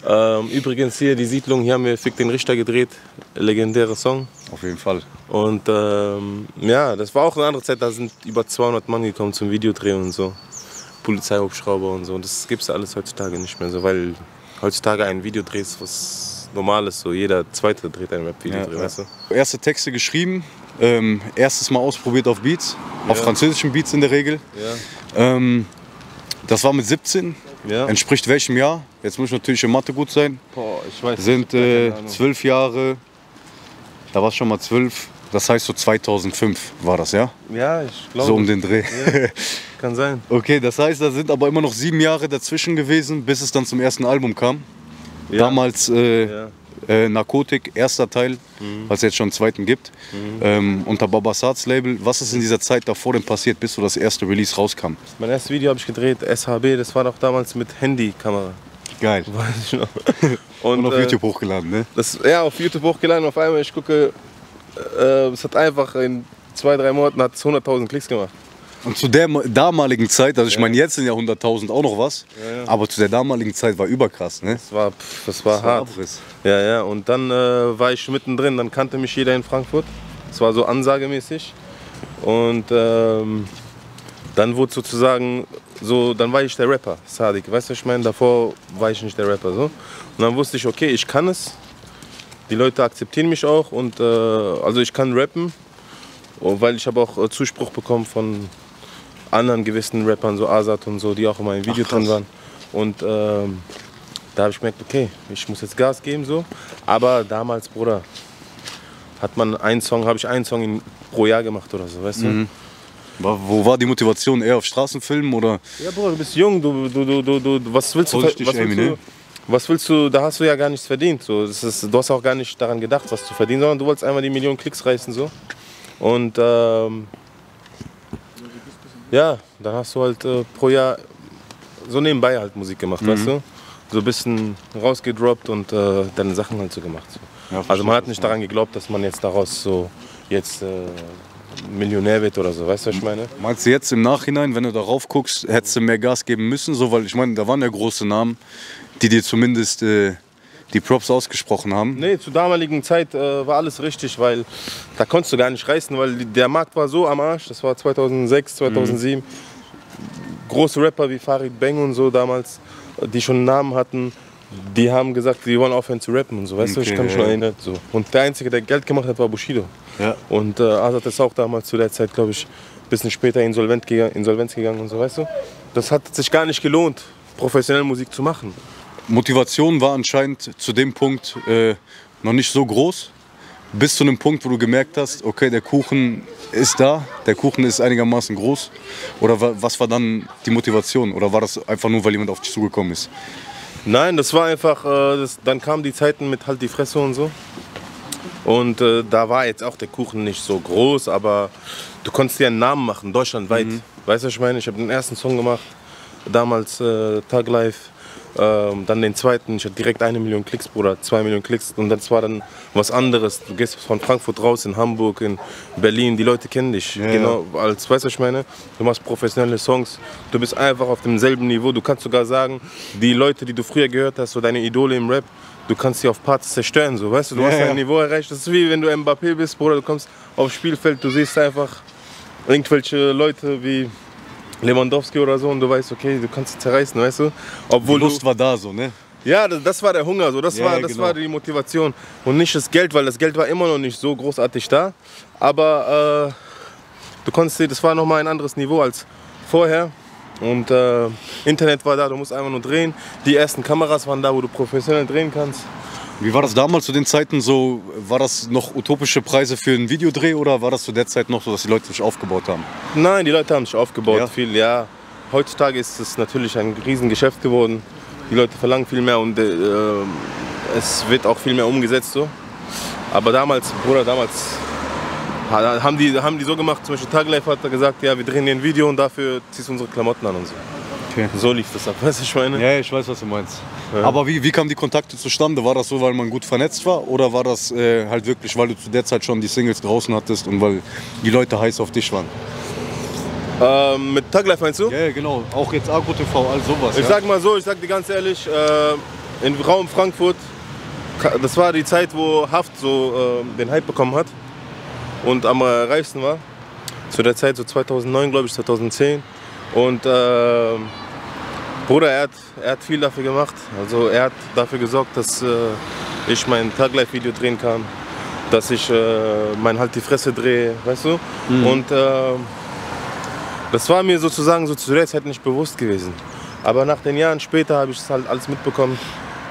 Ähm, übrigens hier die Siedlung, hier haben wir Fick den Richter gedreht, legendärer Song. Auf jeden Fall. Und ähm, ja, das war auch eine andere Zeit, da sind über 200 Mann gekommen zum Videodrehen und so. Polizeihubschrauber und so. Und das gibt es alles heutzutage nicht mehr so, weil heutzutage ein Videodreh ist was Normales. So jeder Zweite dreht ein Rap-Video, Ja, dreh, ja. weißt du? Erste Texte geschrieben, ähm, erstes Mal ausprobiert auf Beats, auf Ja. französischen Beats in der Regel. Ja. Ähm, das war mit 17, ja. entspricht welchem Jahr? Jetzt muss ich natürlich in Mathe gut sein. Boah, ich weiß Sind äh, zwölf Jahre, da war es schon mal zwölf, das heißt so 2005 war das, ja? Ja, ich glaube. So um den Dreh. Kann sein. Okay, das heißt, da sind aber immer noch sieben Jahre dazwischen gewesen, bis es dann zum ersten Album kam. Ja. Damals äh, Ja. äh, Narkotik, erster Teil, weil es jetzt schon einen zweiten gibt, ähm, unter Babasats Label. Was ist in dieser Zeit davor denn passiert, bis so das erste Release rauskam? Mein erstes Video habe ich gedreht, SHB, das war doch damals mit Handykamera. Geil. Weiß ich noch. Und auf äh, YouTube hochgeladen, ne? Das, ja, auf YouTube hochgeladen. Auf einmal, ich gucke, äh, es hat einfach in zwei, drei Monaten hat es 100.000 Klicks gemacht. Und zu der ma- damaligen Zeit, also ich meine, jetzt sind ja 100.000 auch noch was, Ja, ja. aber zu der damaligen Zeit war überkrass, ne? Das war, pff, das war hart. Abriss. Ja, ja. Und dann äh, war ich mittendrin. Dann kannte mich jeder in Frankfurt. Das war so ansagemäßig. Und ähm, dann wurde sozusagen so, dann war ich der Rapper, Sadik. Weißt du, was ich meine? Davor war ich nicht der Rapper. So. Und dann wusste ich, okay, ich kann es. Die Leute akzeptieren mich auch und äh, also ich kann rappen, Und weil ich habe auch äh, Zuspruch bekommen von anderen gewissen Rappern, so Azad und so, die auch in meinem Video Ach, drin waren. Und ähm, da habe ich gemerkt, okay, ich muss jetzt Gas geben so. Aber damals, Bruder, hat man einen Song, habe ich einen Song in, pro Jahr gemacht oder so, weißt du? Mhm. War- Wo war die Motivation? Eher auf Straßenfilmen oder? Ja, Bruder, du bist jung, du, du, du, du, du was willst du, was willst du, was willst du, da hast du ja gar nichts verdient. So. Ist, du hast auch gar nicht daran gedacht, was zu verdienen, sondern du wolltest einmal die Millionen Klicks reißen. So. Und ähm, ja, dann hast du halt äh, pro Jahr so nebenbei halt Musik gemacht, weißt du? So ein bisschen rausgedroppt und äh, deine Sachen halt so gemacht. So. Ja, also man hat nicht daran geglaubt, dass man jetzt daraus so jetzt äh, Millionär wird oder so, weißt du, was ich meine? Meinst du jetzt im Nachhinein, wenn du darauf guckst, hättest du mehr Gas geben müssen? So, weil ich meine, da waren ja große Namen, die dir zumindest äh, die Props ausgesprochen haben. Nee, zur damaligen Zeit äh, war alles richtig, weil da konntest du gar nicht reißen, weil der Markt war so am Arsch. Das war 2006, 2007. Große Rapper wie Farid Bang und so damals, die schon einen Namen hatten, die haben gesagt, die wollen aufhören zu rappen und so. Weißt du, Okay, ich kann mich ja, noch erinnern. So. Und der Einzige, der Geld gemacht hat, war Bushido. Ja. Und äh, Azad ist auch damals zu der Zeit, glaube ich, ein bisschen später insolvent gegangen, Insolvenz gegangen und so, weißt du. Das hat sich gar nicht gelohnt, professionell Musik zu machen. Motivation war anscheinend zu dem Punkt äh, noch nicht so groß. Bis zu einem Punkt, wo du gemerkt hast, okay, der Kuchen ist da, der Kuchen ist einigermaßen groß. Oder wa- was war dann die Motivation? Oder war das einfach nur, weil jemand auf dich zugekommen ist? Nein, das war einfach, äh, das, dann kamen die Zeiten mit halt die Fresse und so. Und äh, da war jetzt auch der Kuchen nicht so groß, aber du konntest dir einen Namen machen, deutschlandweit. Weißt du, was ich meine? Ich habe den ersten Song gemacht, damals äh, Tag Life. Ähm, dann den zweiten, ich hatte direkt eine Million Klicks, Bruder, zwei Millionen Klicks. Und das war dann was anderes. Du gehst von Frankfurt raus, in Hamburg, in Berlin, die Leute kennen dich. Ja, genau, als, weißt du, was ich meine? Du machst professionelle Songs, du bist einfach auf demselben Niveau. Du kannst sogar sagen, die Leute, die du früher gehört hast, so deine Idole im Rap, du kannst sie auf Partys zerstören, so, weißt du? Du Ja, hast ja. ein Niveau erreicht. Das ist wie wenn du Mbappé bist, Bruder, du kommst aufs Spielfeld, du siehst einfach irgendwelche Leute wie Lewandowski oder so und du weißt, okay, du kannst sie zerreißen, weißt du? Die Obwohl Lust du, war da so, ne? ja, das, das war der Hunger, so. das, Ja, war, das genau. war die Motivation und nicht das Geld, weil das Geld war immer noch nicht so großartig da, aber äh, du konntest dir, das war nochmal ein anderes Niveau als vorher und äh, Internet war da, du musst einfach nur drehen, die ersten Kameras waren da, wo du professionell drehen kannst. Wie war das damals zu den Zeiten so? War das noch utopische Preise für einen Videodreh oder war das zu der Zeit noch so, dass die Leute sich aufgebaut haben? Nein, die Leute haben sich aufgebaut, Ja. viel, ja. Heutzutage ist es natürlich ein Riesengeschäft geworden. Die Leute verlangen viel mehr und äh, es wird auch viel mehr umgesetzt so. Aber damals, Bruder, damals ha- haben die, haben die so gemacht, zum Beispiel Taglife hat gesagt, ja, wir drehen dir ein Video und dafür ziehst du unsere Klamotten an und so. Okay. So lief das ab, weißt du, ich meine? Ja, ich weiß, was du meinst. Aber wie, wie kamen die Kontakte zustande? War das so, weil man gut vernetzt war? Oder war das äh, halt wirklich, weil du zu der Zeit schon die Singles draußen hattest und weil die Leute heiß auf dich waren? Ähm, mit Taglife meinst du? Ja, ja, genau. Auch jetzt Agro TV, all sowas. Ich ja? sag mal so, ich sag dir ganz ehrlich, äh, im Raum Frankfurt, das war die Zeit, wo Haft so äh, den Hype bekommen hat und am reichsten war. Zu der Zeit, so 2009, glaube ich, 2010. Und äh, Bruder, er hat, er hat viel dafür gemacht. Also er hat dafür gesorgt, dass äh, ich mein Taglife-Video drehen kann, dass ich äh, mein Halt die Fresse drehe, weißt du? Und äh, das war mir sozusagen so zu der Zeit nicht bewusst gewesen. Aber nach den Jahren später habe ich es halt alles mitbekommen,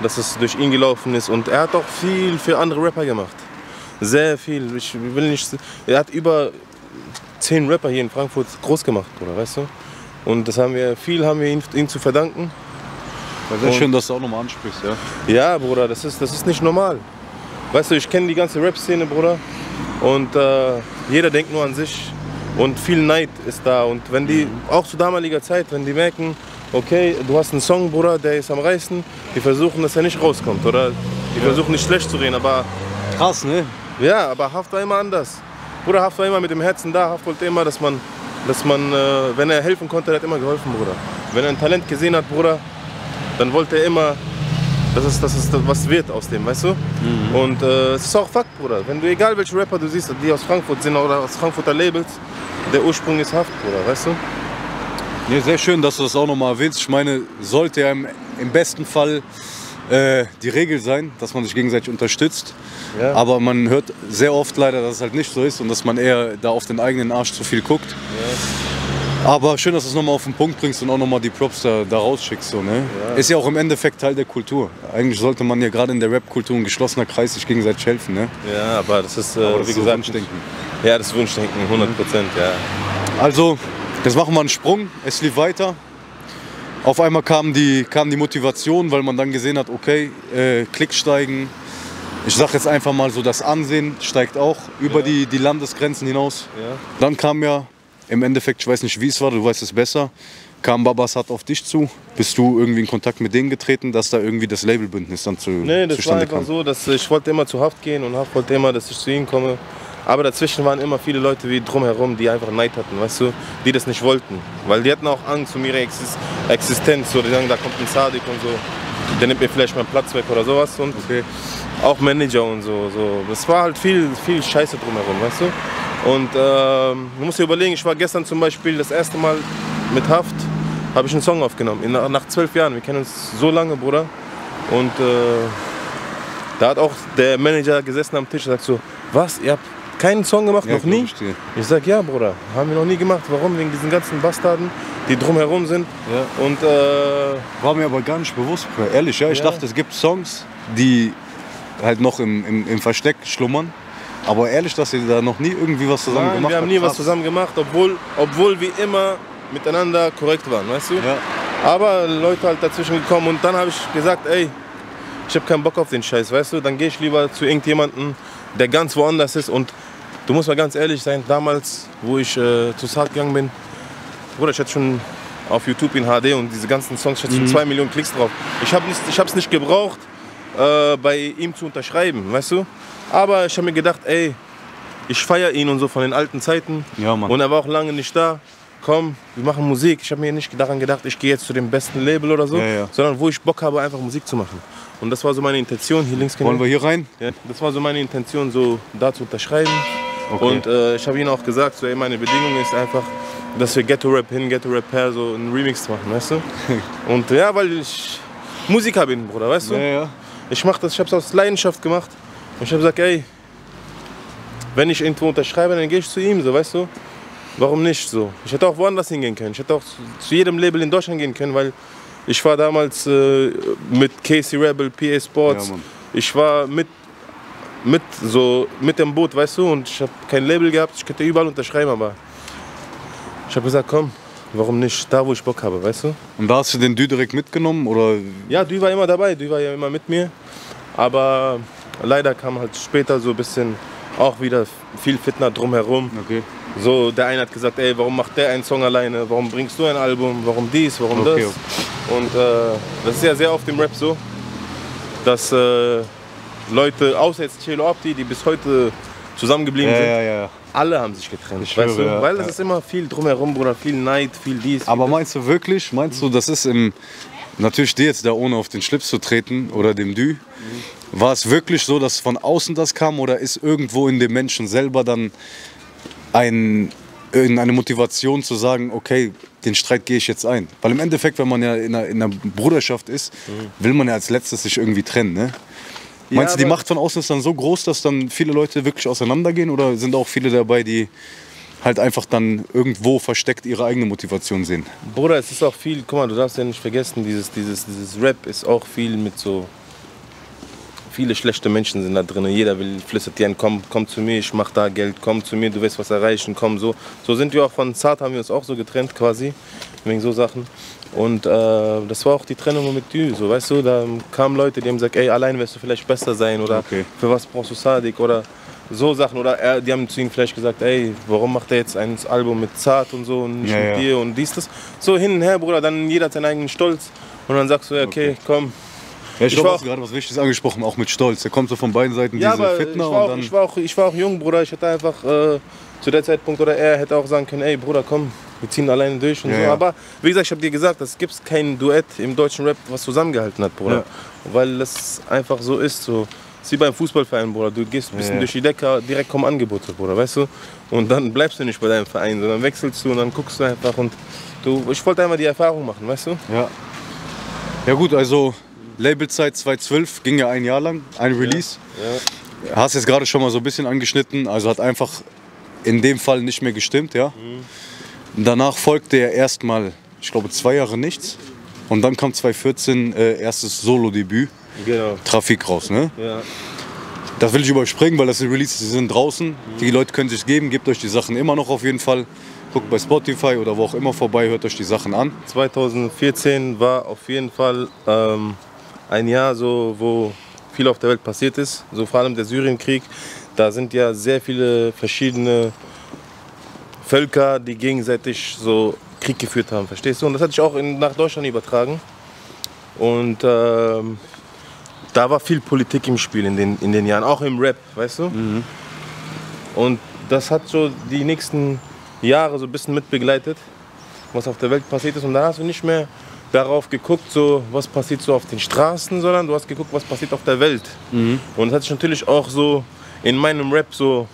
dass es durch ihn gelaufen ist. Und er hat auch viel für andere Rapper gemacht. Sehr viel. Ich will nicht. Er hat über zehn Rapper hier in Frankfurt groß gemacht, oder weißt du? Und das haben wir, viel haben wir ihm, ihm zu verdanken. Ja, Sehr Und- schön, dass du auch nochmal ansprichst. Ja. Ja, Bruder, das ist, das ist nicht normal. Weißt du, ich kenne die ganze Rap-Szene, Bruder. Und äh, jeder denkt nur an sich. Und viel Neid ist da. Und wenn die, auch zu damaliger Zeit, wenn die merken, okay, du hast einen Song, Bruder, der ist am reißen, die versuchen, dass er nicht rauskommt. Oder die versuchen nicht schlecht zu reden. Aber Krass, ne? ja, aber Haft war immer anders. Bruder, Haft war immer mit dem Herzen da. Haft wollte immer, dass man, dass man äh, wenn er helfen konnte, hat immer geholfen, Bruder. Wenn er ein Talent gesehen hat, Bruder, dann wollte er immer, dass es, dass es was wird aus dem, weißt du? Und äh, es ist auch Fakt, Bruder. Wenn du, egal welche Rapper du siehst, die aus Frankfurt sind oder aus Frankfurter Labels, der Ursprung ist Haft, Bruder, weißt du? Ja, sehr schön, dass du das auch nochmal erwähnst. Ich meine, sollte ja im, im besten Fall äh, die Regel sein, dass man sich gegenseitig unterstützt. Ja. Aber man hört sehr oft leider, dass es halt nicht so ist und dass man eher da auf den eigenen Arsch zu viel guckt. Aber schön, dass du es nochmal auf den Punkt bringst und auch nochmal die Props da, da rausschickst. So, ne? Ist ja auch im Endeffekt Teil der Kultur. Eigentlich sollte man ja gerade in der Rap-Kultur ein geschlossener Kreis sich gegenseitig helfen. Ne? Ja, aber das ist, äh, Aber das wie ist so gesagt, Wunschdenken. ja, das ist Wunschdenken, 100 Prozent, ja. Also, jetzt machen wir einen Sprung. Es lief weiter. Auf einmal kam die, kam die Motivation, weil man dann gesehen hat, okay, äh, Klicks steigen. Ich sag jetzt einfach mal so, das Ansehen steigt auch über Ja. die, die Landesgrenzen hinaus. ja. Dann kam ja im Endeffekt, ich weiß nicht, wie es war, du weißt es besser, kam Babasat auf dich zu. Bist du irgendwie in Kontakt mit denen getreten, dass da irgendwie das Labelbündnis dann zu, Nee, das war zustande einfach kam? so, dass ich wollte immer zu Haft gehen und Haft wollte immer, dass ich zu ihm komme. Aber dazwischen waren immer viele Leute wie drumherum, die einfach Neid hatten, weißt du, die das nicht wollten. Weil die hatten auch Angst um ihre Existenz. So, die sagen, da kommt ein Sadik und so, der nimmt mir vielleicht meinen Platz weg oder sowas. Und okay. auch Manager und so, so. Das war halt viel, viel Scheiße drumherum, weißt du. Und ähm, du musst dir überlegen, ich war gestern zum Beispiel das erste Mal mit Haft, habe ich einen Song aufgenommen. In, nach zwölf Jahren, wir kennen uns so lange, Bruder. Und äh, da hat auch der Manager gesessen am Tisch und sagt so, was, ihr habt keinen Song gemacht, ja, noch nie? Ich, ich sag, ja, Bruder, haben wir noch nie gemacht. Warum? Wegen diesen ganzen Bastarden, die drumherum sind. Ja. Und, äh, War mir aber gar nicht bewusst, ehrlich. Ja, ich ja. dachte, es gibt Songs, die halt noch im, im, im Versteck schlummern. Aber ehrlich, dass ihr da noch nie irgendwie was zusammen Nein, gemacht habt. wir haben nie was zusammen gemacht, obwohl, obwohl wir immer miteinander korrekt waren, weißt du? Ja. Aber Leute halt dazwischen gekommen und dann habe ich gesagt, ey, ich habe keinen Bock auf den Scheiß, weißt du? Dann gehe ich lieber zu irgendjemandem, der ganz woanders ist und Du musst mal ganz ehrlich sein, damals, wo ich äh, zu Saat gegangen bin, Bruder, ich hatte schon auf YouTube in HD und diese ganzen Songs, ich hatte mhm. schon zwei Millionen Klicks drauf. Ich habe es nicht gebraucht, äh, bei ihm zu unterschreiben, weißt du? Aber ich habe mir gedacht, ey, ich feiere ihn und so von den alten Zeiten. Ja, Mann. Und er war auch lange nicht da. Komm, wir machen Musik. Ich habe mir nicht daran gedacht, ich gehe jetzt zu dem besten Label oder so, ja, ja. sondern wo ich Bock habe, einfach Musik zu machen. Und das war so meine Intention. Hier links Wollen wir hier rein? Ja, das war so meine Intention, so da zu unterschreiben. Okay. Und äh, ich habe ihnen auch gesagt, so, ey, meine Bedingung ist einfach, dass wir Ghetto Rap hin, Ghetto Rap her so einen Remix machen, weißt du? Und ja, weil ich Musiker bin, Bruder, weißt du? Ja, ja. Ich mach das, ich habe es aus Leidenschaft gemacht. Und ich habe gesagt, ey, wenn ich irgendwo unterschreibe, dann gehe ich zu ihm, so, weißt du? Warum nicht so? Ich hätte auch woanders hingehen können. Ich hätte auch zu jedem Label in Deutschland gehen können, weil ich war damals äh, mit Casey Rebel, PA Sports. Ja, ich war mit mit, so, mit dem Boot, weißt du, und ich habe kein Label gehabt, ich könnte überall unterschreiben, aber ich habe gesagt, komm, warum nicht da, wo ich Bock habe, weißt du? Und da hast du den Dü direkt mitgenommen, oder? Ja, Dü war immer dabei, Dü war ja immer mit mir, aber leider kam halt später so ein bisschen auch wieder viel Fitner drumherum. Okay. So, der eine hat gesagt, ey, warum macht der einen Song alleine? Warum bringst du ein Album? Warum dies? Warum okay, das? Okay. Und äh, das ist ja sehr oft im Rap so, dass äh, Leute, außer jetzt Celo Abdi, die bis heute zusammengeblieben ja, sind, ja, ja. alle haben sich getrennt. Ich weißt schwöre, du? Weil es ist immer viel drumherum, Bruder, viel Neid, viel dies. Aber viel meinst du wirklich, meinst du, das ist im, natürlich dir jetzt da ohne auf den Schlips zu treten oder dem Dü, mhm. war es wirklich so, dass von außen das kam oder ist irgendwo in dem Menschen selber dann ein, eine Motivation zu sagen, okay, den Streit gehe ich jetzt ein. Weil im Endeffekt, wenn man ja in einer, in einer Bruderschaft ist, mhm. will man ja als letztes sich irgendwie trennen. Ne? Meinst du, die Macht von außen ist dann so groß, dass dann viele Leute wirklich auseinandergehen oder sind auch viele dabei, die halt einfach dann irgendwo versteckt ihre eigene Motivation sehen? Bruder, es ist auch viel, guck mal, du darfst ja nicht vergessen, dieses, dieses, dieses Rap ist auch viel mit so viele schlechte Menschen sind da drin. Jeder will, flüstert dir komm, komm zu mir, ich mach da Geld, komm zu mir, du wirst was erreichen, komm so. So sind wir auch von Zart, haben wir uns auch so getrennt quasi, wegen so Sachen. Und äh, das war auch die Trennung mit Dü, so weißt du, da kamen Leute, die haben gesagt, ey, allein wirst du vielleicht besser sein oder okay. für was brauchst du Sadik oder so Sachen oder er, die haben zu ihm vielleicht gesagt, ey, warum macht er jetzt ein Album mit Zart und so und nicht ja, mit ja. dir und dies, das. So hin und her, Bruder, dann jeder hat seinen eigenen Stolz und dann sagst du, okay, okay. komm, ja, ich, ich glaube, gerade was Wichtiges angesprochen, auch mit Stolz. Der kommt so von beiden Seiten ja, diese Fitner ich war, auch, ich, war auch, ich war auch jung, Bruder. Ich hätte einfach äh, zu der Zeitpunkt oder er hätte auch sagen können, ey Bruder, komm, wir ziehen alleine durch und ja, so. Ja. Aber wie gesagt, ich habe dir gesagt, es gibt kein Duett im deutschen Rap, was zusammengehalten hat, Bruder. Ja. Weil es einfach so ist. So. Es ist wie beim Fußballverein, Bruder. Du gehst ein bisschen durch die Decke, direkt kommen Angebote, Bruder, weißt du? Und dann bleibst du nicht bei deinem Verein, sondern wechselst du und dann guckst du einfach und du, ich wollte einmal die Erfahrung machen, weißt du? Ja. Ja gut, also Labelzeit 2012 ging ja ein Jahr lang, ein Release. Ja. Ja. Hast jetzt gerade schon mal so ein bisschen angeschnitten, also hat einfach in dem Fall nicht mehr gestimmt, ja. Mhm. Danach folgte ja erstmal, ich glaube, zwei Jahre nichts. Und dann kam 2014 äh, erstes Solo-Debüt. Genau. Trafik raus, ne? Ja. Das will ich überspringen, weil das sind Releases, die sind draußen. Mhm. Die Leute können sich geben, gebt euch die Sachen immer noch auf jeden Fall. Guckt bei Spotify oder wo auch immer vorbei, hört euch die Sachen an. 2014 war auf jeden Fall ähm, ein Jahr, so, wo viel auf der Welt passiert ist, so vor allem der Syrienkrieg. Da sind ja sehr viele verschiedene Völker, die gegenseitig so Krieg geführt haben, verstehst du? Und das hat sich auch in, nach Deutschland übertragen. Und ähm, da war viel Politik im Spiel in den, in den Jahren, auch im Rap, weißt du? Mhm. Und das hat so die nächsten Jahre so ein bisschen mitbegleitet, was auf der Welt passiert ist. Und dann hast du nicht mehr darauf geguckt, so, was passiert so auf den Straßen, sondern du hast geguckt, was passiert auf der Welt. Und das hat sich natürlich auch so in meinem Rap so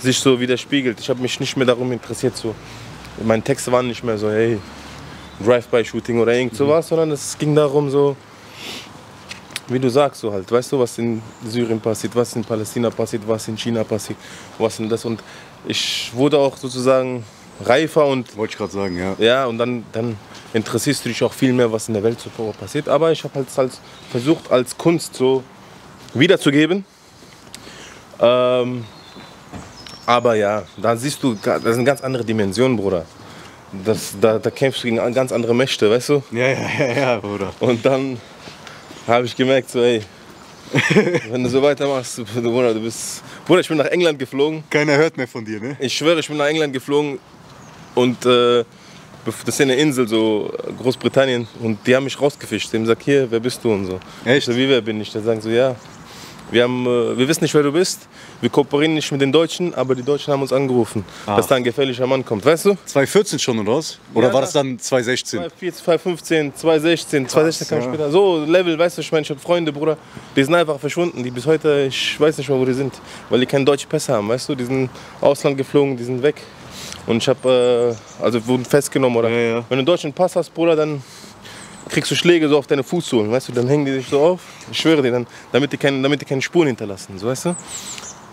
sich so widerspiegelt. Ich habe mich nicht mehr darum interessiert, so. Meine Texte waren nicht mehr so, hey, Drive-by-Shooting oder irgend sowas, sondern es ging darum, so, wie du sagst, so halt, weißt du, was in Syrien passiert, was in Palästina passiert, was in China passiert, was in das. Und ich wurde auch sozusagen reifer und Wollte ich gerade sagen, ja. ja, und dann, dann interessierst du dich auch viel mehr, was in der Welt so passiert. Aber ich habe halt als, versucht, als Kunst so wiederzugeben. Ähm, aber ja, da siehst du, das sind ganz andere Dimensionen, Bruder. Das, da, da kämpfst du gegen ganz andere Mächte, weißt du? Ja, ja, ja, ja, Bruder. Und dann habe ich gemerkt, so, ey, wenn du so weitermachst, Bruder, du bist. Bruder, ich bin nach England geflogen. Keiner hört mehr von dir, ne? Ich schwöre, ich bin nach England geflogen und äh, das ist ja eine Insel, so Großbritannien. Und die haben mich rausgefischt. Die haben gesagt, hier, wer bist du und so. Echt? Ich so, wie wer bin ich? Dann sagen so, ja. Wir, haben, äh, wir wissen nicht, wer du bist. Wir kooperieren nicht mit den Deutschen, aber die Deutschen haben uns angerufen, Ah. dass da ein gefährlicher Mann kommt. Weißt du? 2014 schon, oder was? Oder Ja. war das dann 2016? 2014, 2015, 2016, 2016 kam ja. später. So Level, weißt du, ich meine, ich habe Freunde, Bruder, die sind einfach verschwunden, die bis heute, ich weiß nicht mal, wo die sind, weil die keine deutsche Pässe haben, weißt du, die sind Ausland geflogen, die sind weg. Und ich habe, äh, also wurden festgenommen, oder? Ja. Wenn du einen deutschen Pass hast, Bruder, dann kriegst du Schläge so auf deine Fußsohlen, weißt du, dann hängen die sich so auf, ich schwöre dir, dann, damit, die keine, damit die keine Spuren hinterlassen, so, weißt du?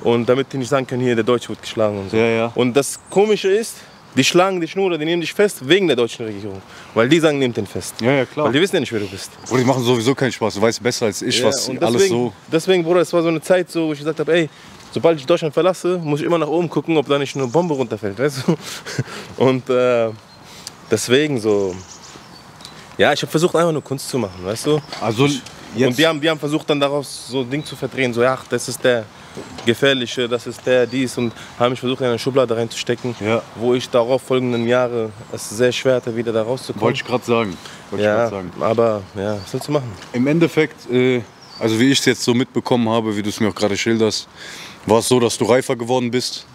Und damit die nicht sagen können, hier, der Deutsche wird geschlagen und so. Ja, ja. Und das Komische ist, die schlagen dich nur oder die nehmen dich fest wegen der deutschen Regierung. Weil die sagen, nehmt den fest. Ja, ja, klar. Weil die wissen ja nicht, wer du bist. Bruder, die machen sowieso keinen Spaß. Du weißt besser als ich, Ja, was und alles deswegen, so. Deswegen, Bruder, es war so eine Zeit, so, wo ich gesagt habe, ey, sobald ich Deutschland verlasse, muss ich immer nach oben gucken, ob da nicht eine Bombe runterfällt, weißt du? Und äh, deswegen so, ja, ich habe versucht einfach nur Kunst zu machen, weißt du? Also, Und jetzt. die haben, die haben versucht dann daraus so ein Ding zu verdrehen, so, ja, ach, das ist der Gefährliche, das ist der, dies und haben mich versucht in eine Schublade reinzustecken, Ja. wo ich darauf folgenden Jahre es sehr schwer hatte, wieder da rauszukommen. Wollte ich gerade sagen. Wollte ja, sagen. aber ja, was sollst du machen? Im Endeffekt, äh, also wie ich es jetzt so mitbekommen habe, wie du es mir auch gerade schilderst, war es so, dass du reifer geworden bist,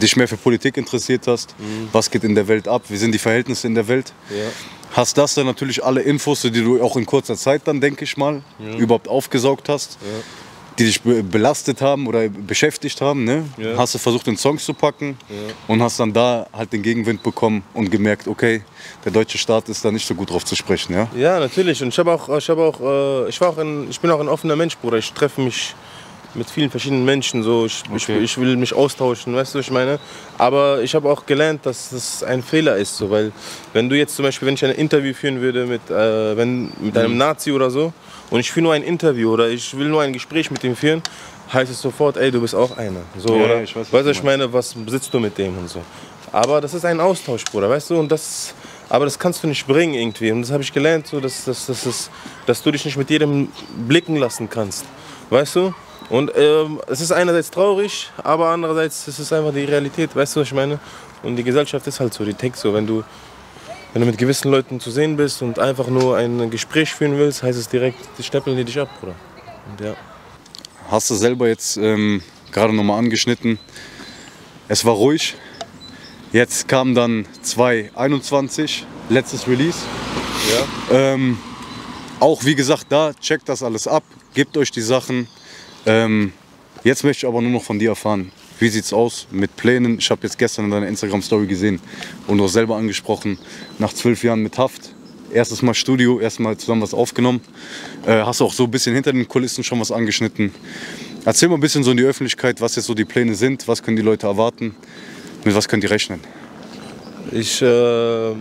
dich mehr für Politik interessiert hast. Was geht in der Welt ab? Wie sind die Verhältnisse in der Welt? Ja. Hast das dann natürlich alle Infos, die du auch in kurzer Zeit dann, denke ich mal, überhaupt aufgesaugt hast, die dich be belastet haben oder beschäftigt haben. Ne? Ja. Hast du versucht, in Songs zu packen und hast dann da halt den Gegenwind bekommen und gemerkt, okay, der deutsche Staat ist da nicht so gut drauf zu sprechen. Ja? Ja, natürlich. Und ich habe auch, ich habe auch, äh, ich war auch ein, ich bin auch ein offener Mensch, Bruder. Ich treffe mich mit vielen verschiedenen Menschen. So, ich, Okay. ich, ich will mich austauschen, weißt du, was ich meine. Aber ich habe auch gelernt, dass das ein Fehler ist, so, weil wenn du jetzt zum Beispiel, wenn ich ein Interview führen würde mit, äh, wenn, mit Mhm. einem Nazi oder so, und ich führe nur ein Interview oder ich will nur ein Gespräch mit ihm führen, heißt es sofort, ey, du bist auch einer. So, Ja, oder? ich weiß, weißt du, ich meine, was sitzt du mit dem und so. Aber das ist ein Austausch, Bruder, weißt du, und das, aber das kannst du nicht bringen irgendwie. Und das habe ich gelernt, so, dass, dass, dass, dass, dass du dich nicht mit jedem blicken lassen kannst, weißt du. Und ähm, es ist einerseits traurig, aber andererseits ist es einfach die Realität, weißt du, was ich meine. Und die Gesellschaft ist halt so, die tickt so, wenn du wenn du mit gewissen Leuten zu sehen bist und einfach nur ein Gespräch führen willst, heißt es direkt, die stempeln die dich ab, Bruder. Und ja. Hast du selber jetzt ähm, gerade nochmal angeschnitten. Es war ruhig. Jetzt kam dann 2021, letztes Release. Ja. Ähm, auch wie gesagt, da checkt das alles ab, gebt euch die Sachen. Ähm, jetzt möchte ich aber nur noch von dir erfahren. Wie sieht's aus mit Plänen? Ich habe jetzt gestern in deiner Instagram-Story gesehen und hast selber angesprochen, nach zwölf Jahren mit Haft, erstes Mal Studio, erstmal zusammen was aufgenommen. Äh, hast auch so ein bisschen hinter den Kulissen schon was angeschnitten. Erzähl mal ein bisschen so in die Öffentlichkeit, was jetzt so die Pläne sind, was können die Leute erwarten, mit was können die rechnen. Ich äh,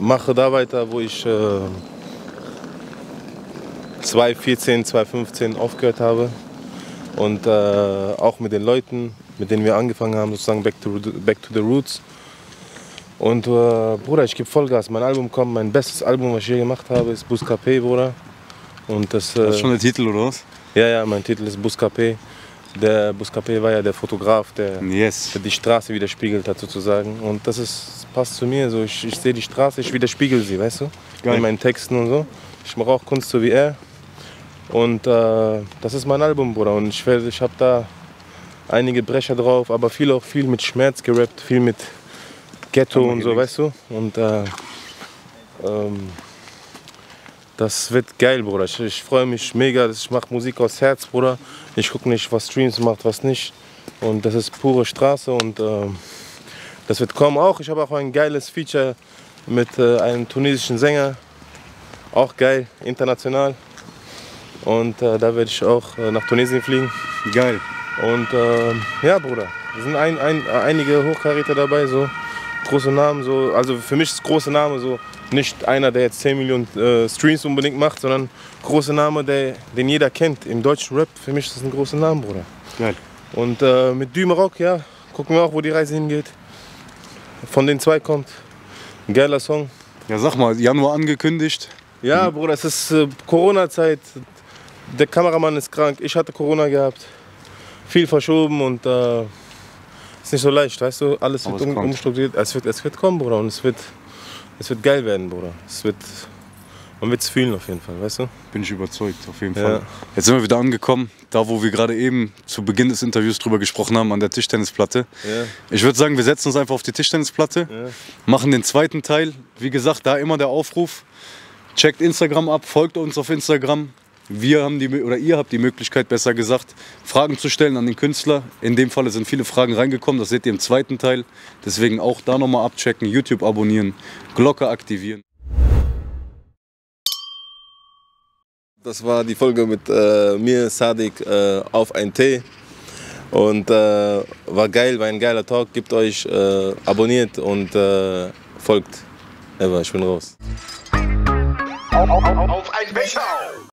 mache da weiter, wo ich äh, 2014, 2015 aufgehört habe. Und äh, auch mit den Leuten, mit denen wir angefangen haben, sozusagen Back to, back to the Roots. Und äh, Bruder, ich gebe Vollgas. Mein Album kommt, mein bestes Album, was ich je gemacht habe, ist Buscapé, Bruder. Und das, Das äh, ist schon der Titel, oder was? ja, ja, mein Titel ist Buscapé. Der Buscapé war ja der Fotograf, der, Yes. der die Straße widerspiegelt hat sozusagen. Und das ist, passt zu mir. So, ich, ich sehe die Straße, ich widerspiegel sie, weißt du? Geil. In meinen Texten und so. Ich mache auch Kunst so wie er. Und äh, das ist mein Album, Bruder. Und ich, ich habe da einige Brecher drauf, aber viel auch viel mit Schmerz gerappt, viel mit Ghetto und so, weißt du? Und äh, ähm, das wird geil, Bruder. Ich, ich freue mich mega. Ich mache Musik aus Herz, Bruder. Ich gucke nicht, was Streams macht, was nicht. Und das ist pure Straße und äh, das wird kommen auch. Ich habe auch ein geiles Feature mit äh, einem tunesischen Sänger. Auch geil, international. Und äh, da werde ich auch äh, nach Tunesien fliegen. Geil. Und ähm, ja, Bruder, es sind ein, ein, einige Hochkaräter dabei, so große Namen. So, also für mich ist große Name so nicht einer, der jetzt 10 Millionen äh, Streams unbedingt macht, sondern große Name, der, den jeder kennt. Im deutschen Rap, für mich ist das ein großer Name, Bruder. Geil. Und äh, mit Dümerock, ja, gucken wir auch, wo die Reise hingeht. Von den zwei kommt ein geiler Song. Ja, sag mal, Januar angekündigt. Ja, Bruder, es ist äh, Corona-Zeit. Der Kameramann ist krank. Ich hatte Corona gehabt. Viel verschoben und äh, ist nicht so leicht, weißt du? Alles Aber wird um, umstrukturiert. Es wird, es wird kommen, Bruder. Und es wird, es wird geil werden, Bruder. Es wird, man wird es fühlen auf jeden Fall, weißt du? Bin ich überzeugt, auf jeden Ja. Fall. Jetzt sind wir wieder angekommen, da wo wir gerade eben zu Beginn des Interviews drüber gesprochen haben, an der Tischtennisplatte. Ja. Ich würde sagen, wir setzen uns einfach auf die Tischtennisplatte, Ja. machen den zweiten Teil. Wie gesagt, da immer der Aufruf. Checkt Instagram ab, folgt uns auf Instagram. Wir haben die, oder ihr habt die Möglichkeit, besser gesagt, Fragen zu stellen an den Künstler. In dem Falle sind viele Fragen reingekommen, das seht ihr im zweiten Teil. Deswegen auch da nochmal abchecken, YouTube abonnieren, Glocke aktivieren. Das war die Folge mit äh, mir, Sadik, äh, auf ein Tee. Und äh, war geil, war ein geiler Talk. Gebt euch, äh, abonniert und äh, folgt. Ever, ich bin raus. Auf ein Becher!